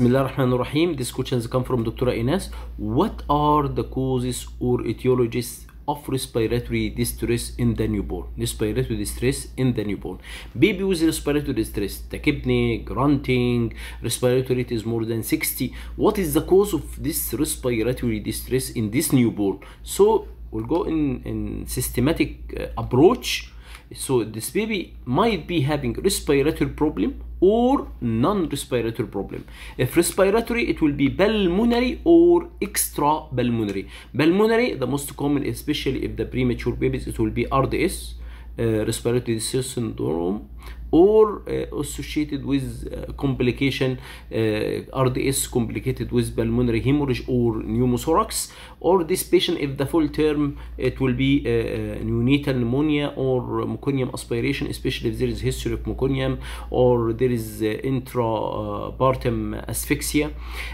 Bismillah ar-Rahman ar-Rahim. These questions come from Dr. Ines. What are the causes or etiologies of respiratory distress in the newborn? Respiratory distress in the newborn. Baby with respiratory distress, tachypnea, grunting, respiratory rate is more than 60. What is the cause of this respiratory distress in this newborn? So we'll go in, in systematic uh, approach. So this baby might be having respiratory problem or non-respiratory problem. If respiratory, it will be pulmonary or extra pulmonary. Pulmonary, the most common, especially if the premature babies, it will be RDS, uh, respiratory distress syndrome, or uh, associated with uh, complication uh, RDS complicated with pulmonary hemorrhage or pneumothorax. Or this patient if the full term it will be uh, neonatal pneumonia or meconium aspiration especially if there is history of meconium or there is uh, intrapartum asphyxia.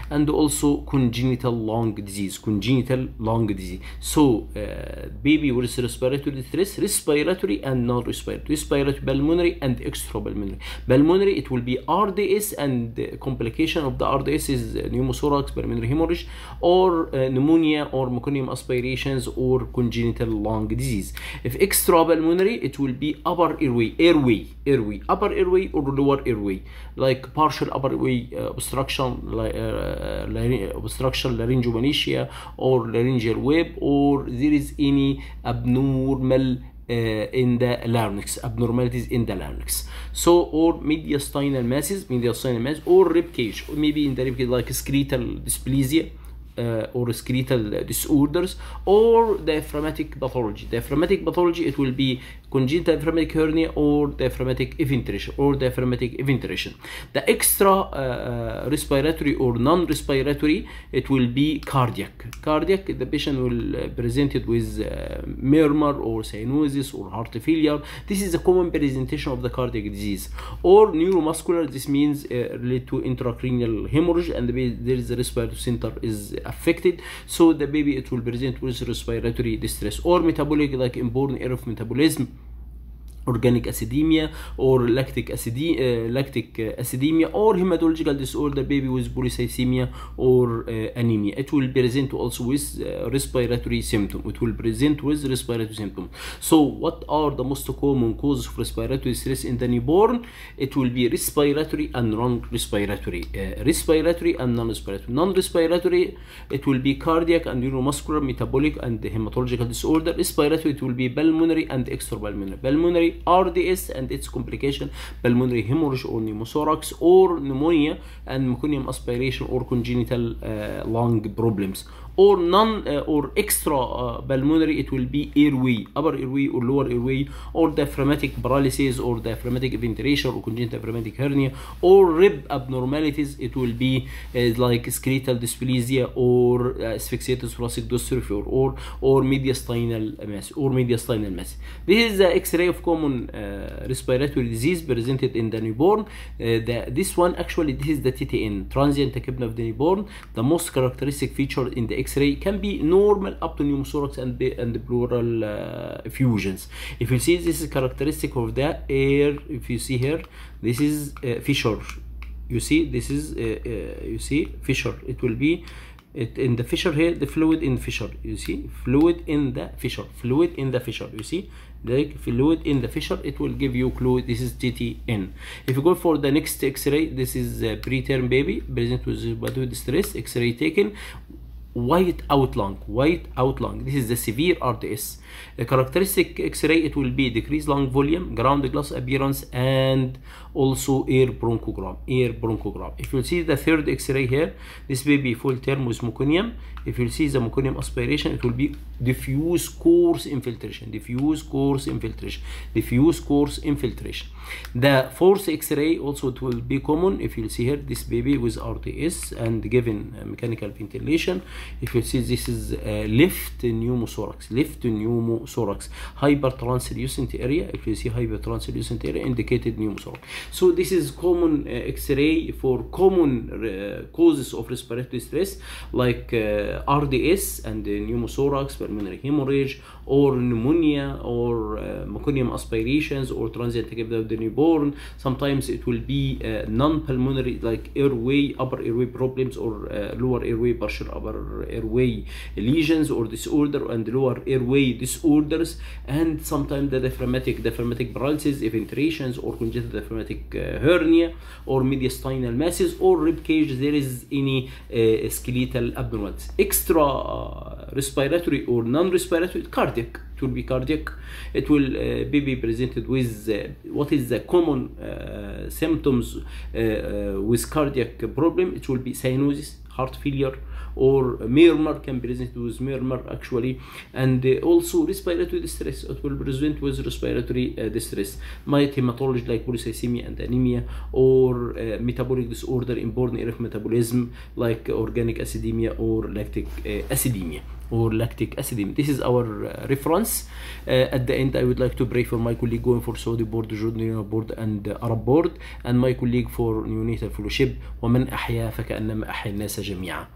And also congenital lung disease congenital lung disease. So uh, baby with respiratory distress respiratory and non-respiratory respiratory pulmonary and extra pulmonary. Pulmonary, it will be RDS and complication of the RDS is pneumothorax, pulmonary hemorrhage, or uh, pneumonia or meconium aspirations or congenital lung disease. If extra pulmonary, it will be upper airway, airway, airway, upper airway or lower airway, like partial upper airway uh, obstruction, uh, larynge, obstruction, laryngomalacia or laryngeal web, or there is any abnormal uh, Uh, in the larynx, abnormalities in the larynx. So, or mediastinal masses, mediastinal mass, or rib cage, or maybe in the rib cage like skeletal dysplasia. Uh, or skeletal disorders or diaphragmatic pathology. Diaphragmatic pathology, it will be congenital diaphragmatic hernia or diaphragmatic eventration or diaphragmatic eventration. The extra uh, respiratory or non-respiratory, it will be cardiac. Cardiac, the patient will present it with uh, murmur or cyanosis or heart failure. This is a common presentation of the cardiac disease. Or neuromuscular, this means related to intracranial hemorrhage and there is a respiratory center is affected. So the baby, it will present with respiratory distress or metabolic like inborn error of metabolism organic acidemia or lactic uh, lactic uh, acidemia or hematological disorder baby with polycythemia or uh, anemia. It will present also with respiratory symptom. It will present with respiratory symptom. So what are the most common causes of respiratory stress in the newborn? It will be respiratory and non-respiratory. Respiratory and non-respiratory. Non-respiratory it will be cardiac and neuromuscular metabolic and hematological disorder. Respiratory it will be pulmonary and extrapulmonary. Pulmonary RDS and its complication, pulmonary hemorrhage or pneumothorax or pneumonia and meconium aspiration or congenital uh, lung problems. Or non uh, or extra uh, pulmonary, it will be airway, upper airway or lower airway, or diaphragmatic paralysis or diaphragmatic ventilation or congenital diaphragmatic hernia, or rib abnormalities. It will be like skeletal dysplasia or asphyxiated thoracic dystrophy or or, or mediastinal mass or mediastinal mass. This is the X-ray of common uh, respiratory disease presented in the newborn. Uh, the, this one actually this is the TTN, transient tachypnea of the newborn. The most characteristic feature in the X-ray can be normal up to pneumothorax and the, and the pleural uh, effusions. If you see this is characteristic of the air. If you see here, this is fissure. You see this is you see fissure. It will be it, in the fissure here the fluid in fissure you see? Fluid in the fissure fluid in the fissure you see? Like fluid in the fissure it will give you clue this is TTN if you go for the next x-ray this is a preterm baby present with respiratory distress x-ray taken white out lung white out lung this is the severe RDS the characteristic x-ray it will be decreased lung volume ground glass appearance and also air bronchogram air bronchogram. If you see the third x-ray here this may be full term with meconium. If you see the meconium aspiration it will be diffuse coarse infiltration diffuse coarse infiltration diffuse coarse infiltration. The fourth x-ray also it will be common. If you see here this baby with RDS and given uh, mechanical ventilation if you see this is uh, left pneumothorax left pneumothorax hypertranslucent area. If you see hypertranslucent area indicated pneumothorax so this is common uh, x-ray for common uh, causes of respiratory stress like uh, RDS and pneumothorax pulmonary hemorrhage or pneumonia or uh, meconium aspirations or transient tachycardia of the newborn. Sometimes it will be uh, non-pulmonary like airway upper airway problems or uh, lower airway partial upper airway lesions or disorder and lower airway disorders. And sometimes the diaphragmatic diaphragmatic paralysis eventrations or congenital diaphragmatic uh, hernia or mediastinal masses or rib cage. There is any uh, skeletal abnormalities. Extra uh, respiratory or non-respiratory cardiac it will be cardiac. It will uh, be, be presented with uh, what is the common uh, symptoms with cardiac problem. It will be cyanosis heart failure or murmur can be presented with murmur actually. And also respiratory distress. It will present with respiratory uh, distress. Might hematology like polycythemia and anemia or uh, metabolic disorder inborn error metabolism like organic acidemia or lactic uh, acidemia or lactic acidemia. This is our uh, reference. Uh, at the end, I would like to pray for my colleague going for Saudi board, Jordanian board, and uh, Arab board, and my colleague for neonatal fellowship. ومن أحيا فكأنما أحيا الناس جميعا.